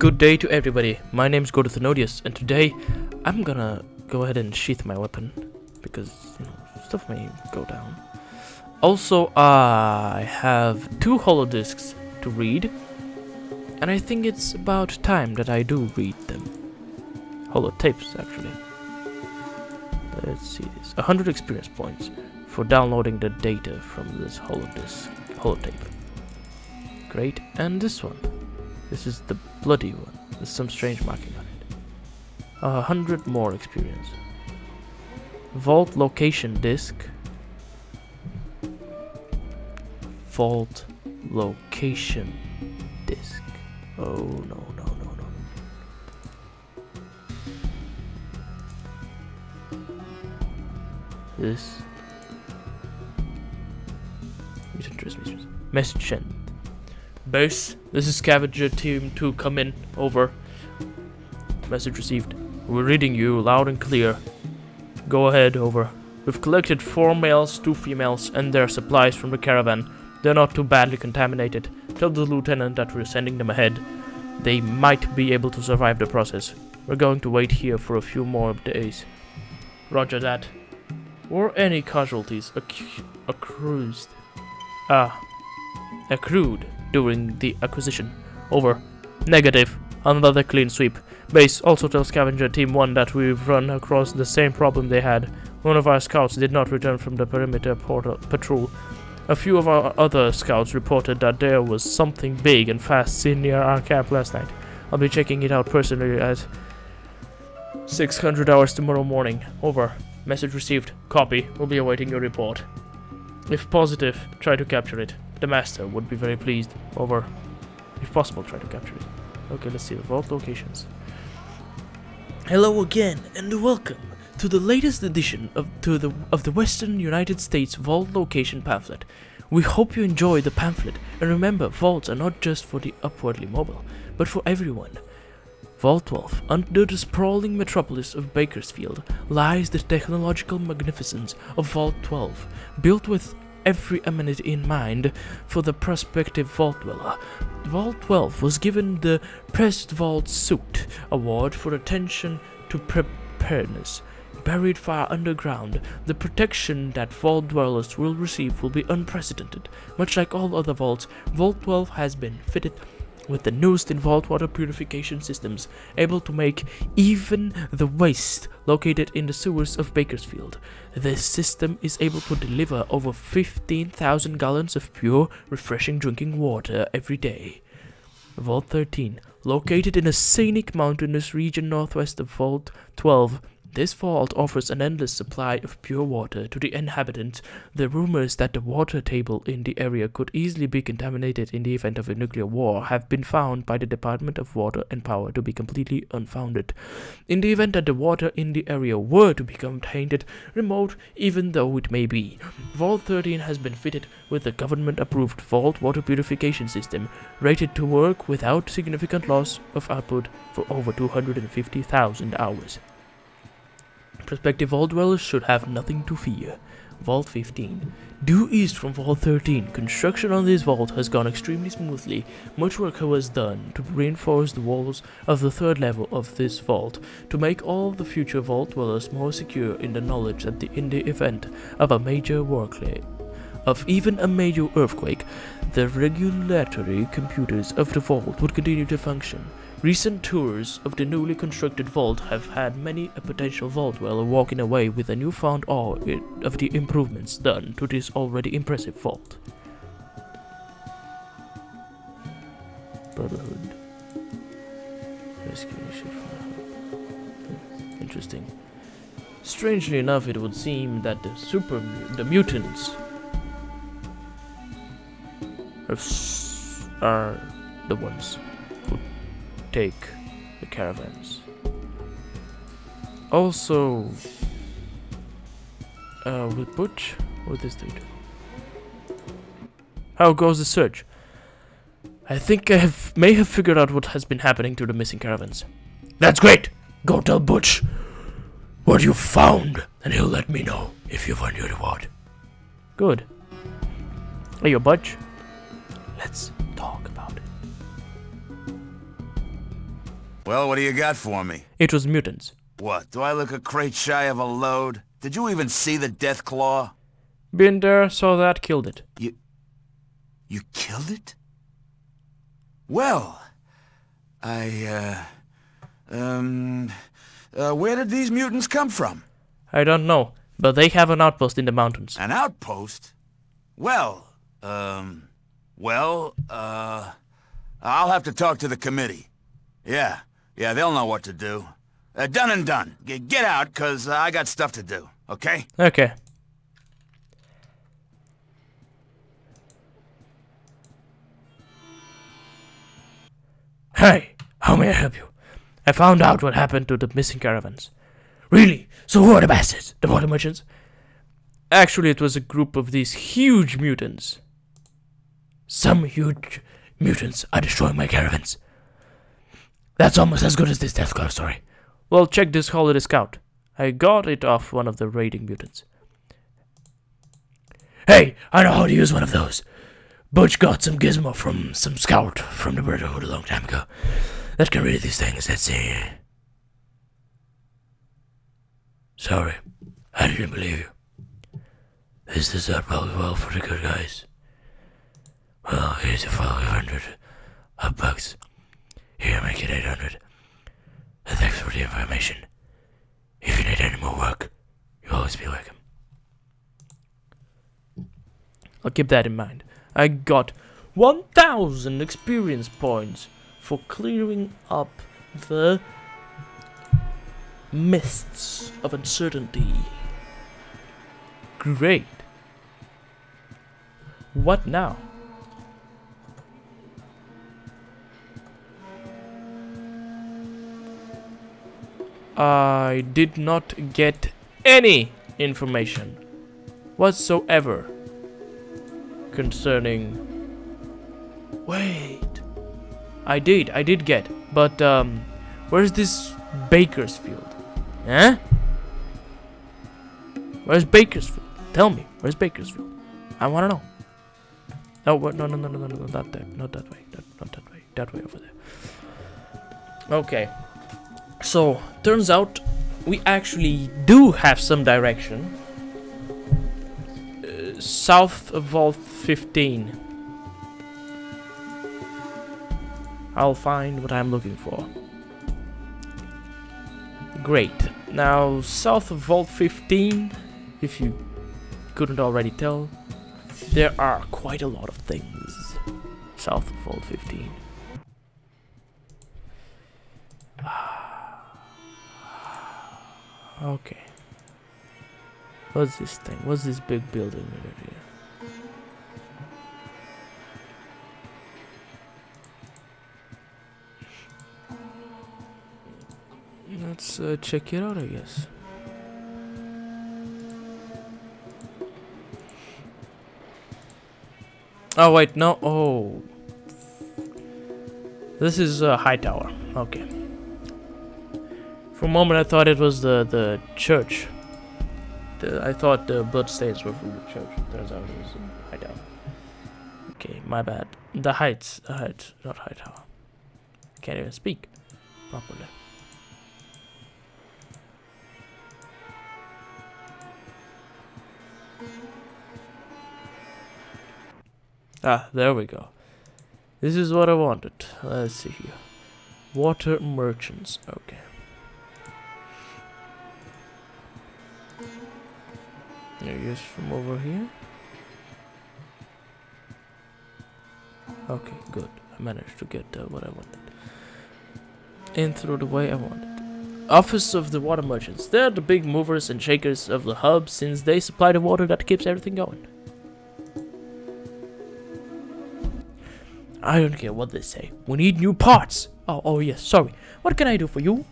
Good day to everybody. My name's Gordoth Enodious, and today I'm gonna go ahead and sheath my weapon because you know stuff may go down. Also, I have two holodiscs to read, and I think it's about time that I do read them. Holotapes, actually. Let's see this. 100 experience points for downloading the data from this holodisk, holotape. Great, and this one. This is the bloody one. There's some strange marking on it. A hundred more experience. Vault location disk. Vault location disk. Oh no no no no. This. Message sent. Base, this is Scavenger Team 2, come in. Over. Message received. We're reading you loud and clear. Go ahead, over. We've collected four males, two females, and their supplies from the caravan. They're not too badly contaminated. Tell the lieutenant that we're sending them ahead. They might be able to survive the process. We're going to wait here for a few more days. Roger that. Were any casualties acc accrued? Ah, accrued during the acquisition. Over. Negative. Another clean sweep. Base also tells Scavenger Team 1 that we've run across the same problem they had. One of our scouts did not return from the perimeter patrol. A few of our other scouts reported that there was something big and fast seen near our camp last night. I'll be checking it out personally at 600 hours tomorrow morning. Over. Message received. Copy. We'll be awaiting your report. If positive, try to capture it. The master would be very pleased. Over. If possible, try to capture it. Okay, let's see the vault locations. Hello again, and welcome to the latest edition of to the of the Western United States Vault Location Pamphlet. We hope you enjoy the pamphlet, and remember, vaults are not just for the upwardly mobile, but for everyone. Vault 12, under the sprawling metropolis of Bakersfield, lies the technological magnificence of Vault 12, built with every amenity in mind for the prospective vault dweller. Vault 12 was given the Pressed Vault Suit Award for attention to preparedness. Buried far underground, the protection that vault dwellers will receive will be unprecedented. Much like all other vaults, Vault 12 has been fitted with the newest in vault water purification systems, able to make even the waste located in the sewers of Bakersfield. This system is able to deliver over 15,000 gallons of pure, refreshing drinking water every day. Vault 13, located in a scenic mountainous region northwest of Vault 12, this vault offers an endless supply of pure water to the inhabitants. The rumors that the water table in the area could easily be contaminated in the event of a nuclear war have been found by the Department of Water and Power to be completely unfounded. In the event that the water in the area were to become tainted, remote even though it may be, Vault 13 has been fitted with a government-approved vault water purification system, rated to work without significant loss of output for over 250,000 hours. Prospective vault dwellers should have nothing to fear. Vault 15. Due east from Vault 13, construction on this vault has gone extremely smoothly. Much work was done to reinforce the walls of the third level of this vault to make all the future vault dwellers more secure in the knowledge that the, in the event of a major warclay of even a major earthquake, the regulatory computers of the vault would continue to function. Recent tours of the newly constructed vault have had many a potential vault dweller walking away with a newfound awe of the improvements done to this already impressive vault. Brotherhood. Interesting. Strangely enough, it would seem that the super the mutants are the ones take the caravans. Also, uh, with Butch, what this dude? How goes the search? I think I have, may have figured out what has been happening to the missing caravans. That's great! Go tell Butch what you found, and he'll let me know if you find your reward. Good. Hey, yo, Butch. Let's talk Well, what do you got for me? It was mutants. What, do I look a crate shy of a load? Did you even see the Deathclaw? Been there, saw that, killed it. You... you killed it? Well, I, uh... Um... Uh, where did these mutants come from? I don't know, but they have an outpost in the mountains. An outpost? Well, um... Well, uh... I'll have to talk to the committee. Yeah, yeah, they'll know what to do. Uh, done and done. G get out, cause uh, I got stuff to do, okay? Okay. Hey, how may I help you? I found out what happened to the missing caravans. Really? So who are the bastards? The water merchants? Actually, it was a group of these huge mutants. Some huge mutants are destroying my caravans. That's almost as good as this Deathclaw story. Well, check this holodisk out. I got it off one of the raiding mutants. Hey, I know how to use one of those. Butch got some gizmo from some scout from the Brotherhood a long time ago. That can read these things, let's see. Sorry, I didn't believe you. This does not bode well for the good guys. Well, here's your 500 bucks. Here, make it 800. And thanks for the information. If you need any more work, you'll always be welcome. I'll keep that in mind. I got 1000 experience points for clearing up the mists of uncertainty. Great. What now? I did not get any information whatsoever concerning wait. I did I did get but um where's this Bakersfield eh where's Bakersfield tell me where's Bakersfield I want to know. No what no no no no no no not that not that way not, not that way that way over there. Okay so, turns out we actually do have some direction. Uh, south of Vault 15. I'll find what I'm looking for. Great. Now, south of Vault 15, if you couldn't already tell, there are quite a lot of things south of Vault 15. Okay. What's this thing? What's this big building over here? Let's uh, check it out, I guess. Oh, wait, no. Oh. This is a high tower. Okay. For a moment, I thought it was the the church. The, I thought the bloodstains were from the church. Turns out it was. Okay, my bad. The heights, the heights, not tower. Can't even speak properly. Ah, there we go. This is what I wanted. Let's see here. Water merchants. Okay. I guess from over here. Okay, good. I managed to get uh, what I wanted. In through the way I wanted. Office of the Water Merchants. They're the big movers and shakers of the hub since they supply the water that keeps everything going. I don't care what they say. We need new parts. Oh, oh yes, sorry. What can I do for you?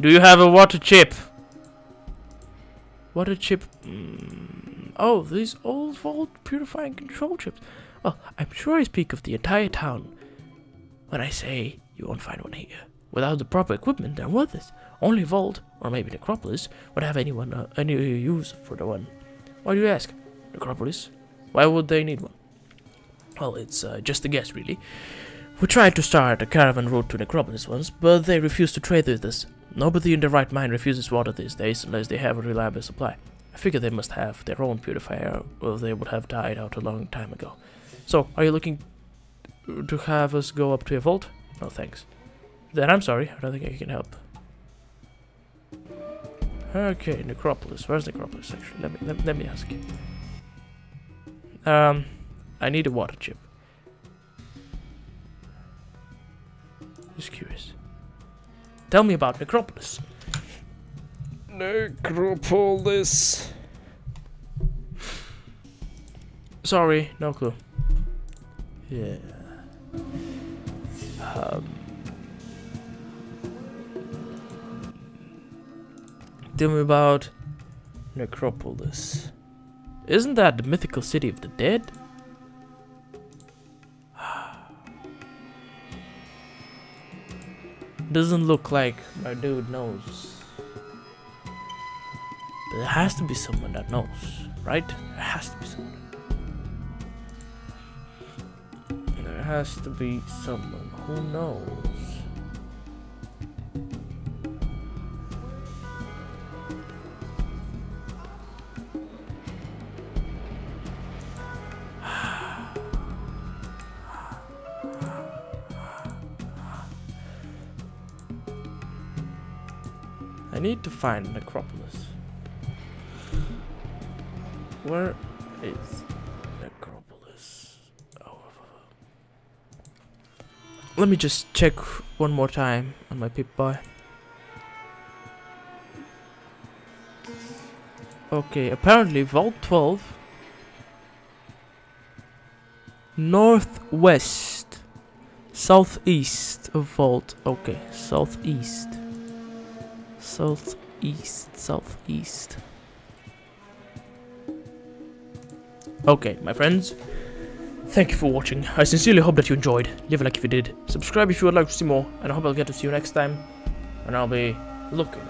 Do you have a water chip? Water chip. Mm, oh, these old vault purifying control chips. Well, I'm sure I speak of the entire town when I say you won't find one here. Without the proper equipment, they're worthless. Only Vault, or maybe Necropolis, would have anyone uh, any use for the one. Why do you ask? Necropolis? Why would they need one? Well, it's uh, just a guess, really. We tried to start a caravan route to Necropolis once, but they refused to trade with us. Nobody in their right mind refuses water these days unless they have a reliable supply. I figure they must have their own purifier, or they would have died out a long time ago. So, are you looking to have us go up to a vault? No thanks. Then I'm sorry, I don't think I can help. Okay, Necropolis. Where's Necropolis actually? Let me let, let me ask. Um I need a water chip. Just curious. Tell me about Necropolis. Necropolis. Sorry, no clue. Yeah. Um. Tell me about Necropolis. Isn't that the mythical city of the dead? Doesn't look like my dude knows. But there has to be someone that knows, right? There has to be someone. There has to be someone who knows. Need to find Necropolis. Where is Necropolis? Oh, oh, oh, oh. Let me just check one more time on my Pip-Boy. Okay, apparently Vault 12 Northwest Southeast of Vault. Okay, southeast. Southeast, southeast. Okay, my friends. Thank you for watching. I sincerely hope that you enjoyed. Leave a like if you did. Subscribe if you would like to see more. And I hope I'll get to see you next time. And I'll be looking